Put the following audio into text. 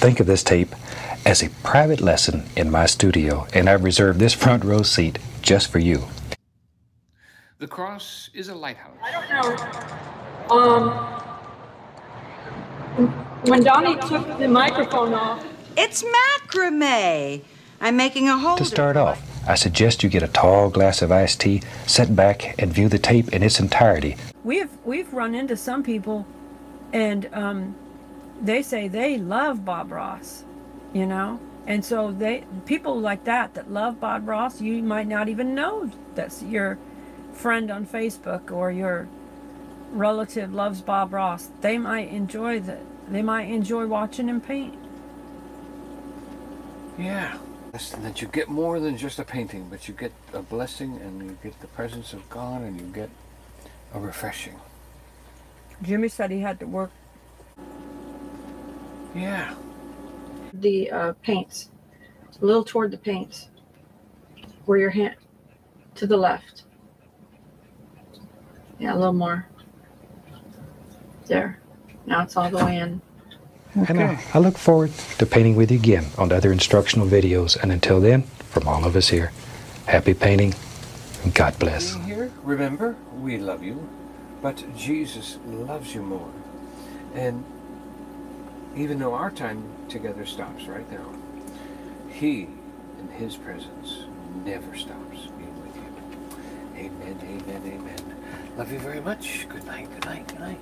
Think of this tape as a private lesson in my studio, and I've reserved this front row seat just for you. The cross is a lighthouse. I don't know. Um, when Donnie took the microphone off, It's macrame. I'm making a holder. To start off, I suggest you get a tall glass of iced tea, sit back, and view the tape in its entirety. We've we've run into some people, and um, they say they love Bob Ross, you know, and so they people like that that love Bob Ross, you might not even know that's your friend on Facebook or your relative loves Bob Ross. They might enjoy the they might enjoy watching him paint. Yeah. Listen, that you get more than just a painting, but you get a blessing and you get the presence of God and you get a refreshing. Jimmy said he had to work. Yeah. the uh, paints, a little toward the paints, where your hand to the left. Yeah, a little more. There. Now it's all the way in. And I, I look forward to painting with you again on other instructional videos. And until then, from all of us here, happy painting and God bless. Being here, remember, we love you, but Jesus loves you more. And even though our time together stops right now, He in His presence never stops being with you. Amen, amen, amen. Love you very much. Good night, good night, good night.